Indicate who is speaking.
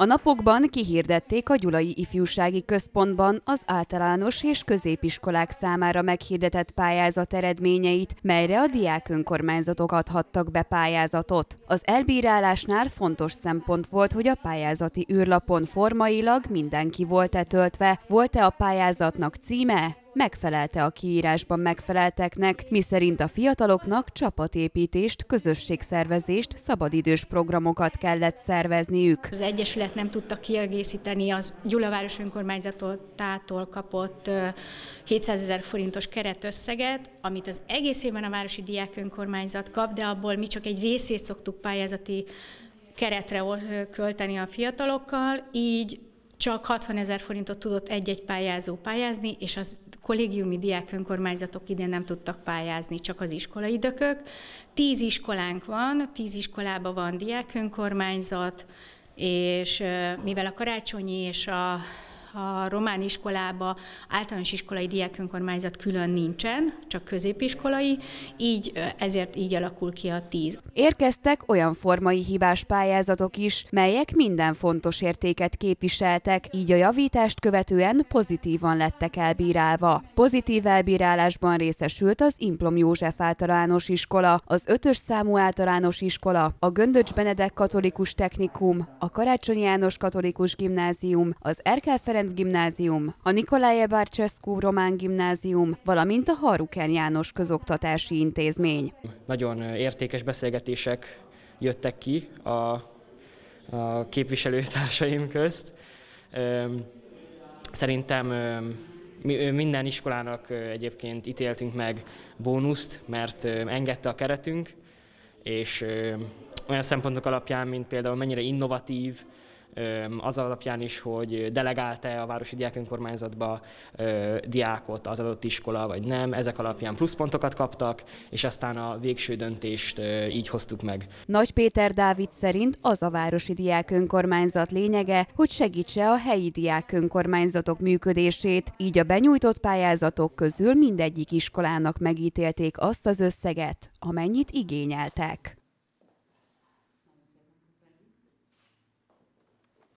Speaker 1: A napokban kihirdették a Gyulai Ifjúsági Központban az általános és középiskolák számára meghirdetett pályázat eredményeit, melyre a diák önkormányzatok adhattak be pályázatot. Az elbírálásnál fontos szempont volt, hogy a pályázati űrlapon formailag mindenki volt-e töltve, volt-e a pályázatnak címe, megfelelte a kiírásban megfelelteknek, miszerint a fiataloknak csapatépítést, közösségszervezést, szabadidős programokat kellett szervezniük.
Speaker 2: Az Egyesület nem tudta kiegészíteni az Gyulaváros önkormányzatától kapott 700 ezer forintos keretösszeget, amit az egész évben a Városi Diák Önkormányzat kap, de abból mi csak egy részét szoktuk pályázati keretre költeni a fiatalokkal, így csak 60 ezer forintot tudott egy-egy pályázó pályázni, és az kollégiumi diák önkormányzatok idén nem tudtak pályázni, csak az iskolai dökök. Tíz iskolánk van, tíz iskolában van diák önkormányzat, és mivel a karácsonyi és a a román iskolába általános iskolai diákönkormányzat külön nincsen, csak középiskolai, így ezért így alakul ki a tíz.
Speaker 1: Érkeztek olyan formai hibás pályázatok is, melyek minden fontos értéket képviseltek, így a javítást követően pozitívan lettek elbírálva. Pozitív elbírálásban részesült az Implom József általános iskola, az ötös számú általános iskola, a Göndöcs Benedek katolikus technikum, a Karácsony János katolikus gimnázium, az Erkel Ferenc Ferenc Gimnázium, a Nikolaje Bárcseszkú Román Gimnázium, valamint a Haruken János Közoktatási Intézmény.
Speaker 3: Nagyon értékes beszélgetések jöttek ki a, a képviselőtársaim közt. Szerintem minden iskolának egyébként ítéltünk meg bónuszt, mert engedte a keretünk, és olyan szempontok alapján, mint például mennyire innovatív, az alapján is, hogy delegálta a Városi Diák Önkormányzatba diákot az adott iskola, vagy nem, ezek alapján pluszpontokat kaptak, és aztán a végső döntést így hoztuk meg.
Speaker 1: Nagy Péter Dávid szerint az a Városi Diák Önkormányzat lényege, hogy segítse a helyi diák önkormányzatok működését, így a benyújtott pályázatok közül mindegyik iskolának megítélték azt az összeget, amennyit igényeltek.